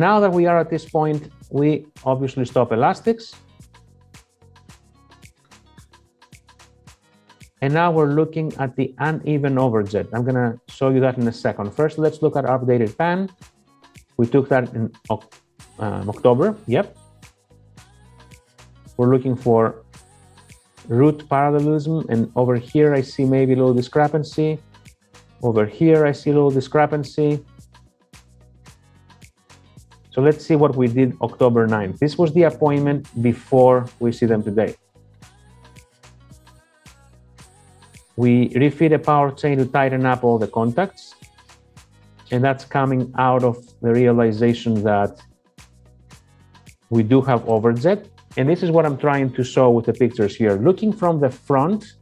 Now that we are at this point, we obviously stop elastics. And now we're looking at the uneven overjet. I'm gonna show you that in a second. First, let's look at our updated pan. We took that in um, October, yep. We're looking for root parallelism, and over here I see maybe a little discrepancy. Over here I see a little discrepancy. So let's see what we did October 9th. This was the appointment before we see them today. We refit a power chain to tighten up all the contacts. And that's coming out of the realization that we do have overjet. And this is what I'm trying to show with the pictures here. Looking from the front,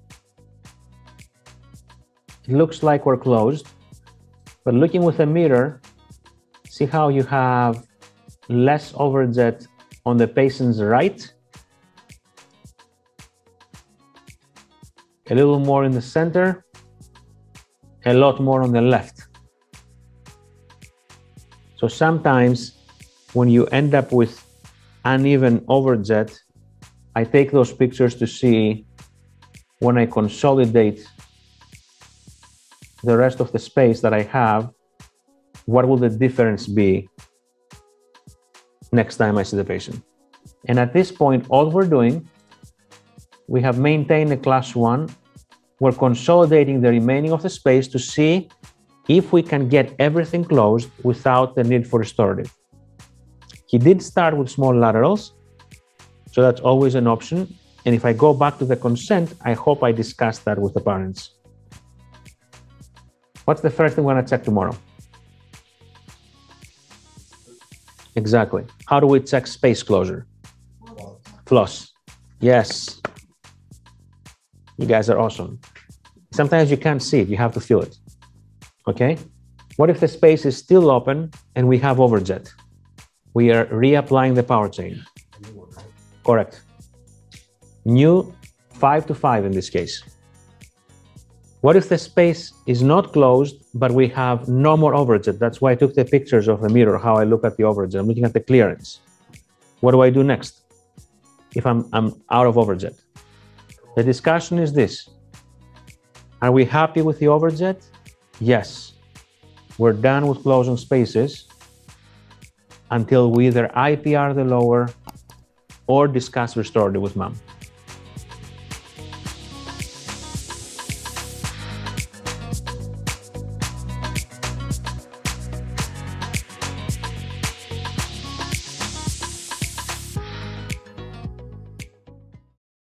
it looks like we're closed. But looking with a mirror, see how you have less overjet on the patient's right a little more in the center, a lot more on the left. So sometimes when you end up with uneven overjet, I take those pictures to see when I consolidate the rest of the space that I have, what will the difference be next time I see the patient? And at this point, all we're doing we have maintained a class one. We're consolidating the remaining of the space to see if we can get everything closed without the need for restorative. He did start with small laterals, so that's always an option. And if I go back to the consent, I hope I discussed that with the parents. What's the first thing we're gonna check tomorrow? Exactly. How do we check space closure? Floss. Yes. You guys are awesome. Sometimes you can't see it, you have to feel it. Okay? What if the space is still open and we have overjet? We are reapplying the power chain. Correct. New 5 to 5 in this case. What if the space is not closed, but we have no more overjet? That's why I took the pictures of the mirror, how I look at the overjet. I'm looking at the clearance. What do I do next if I'm, I'm out of overjet? The discussion is this. Are we happy with the overjet? Yes. We're done with closing spaces until we either IPR the lower or discuss restorative with mom.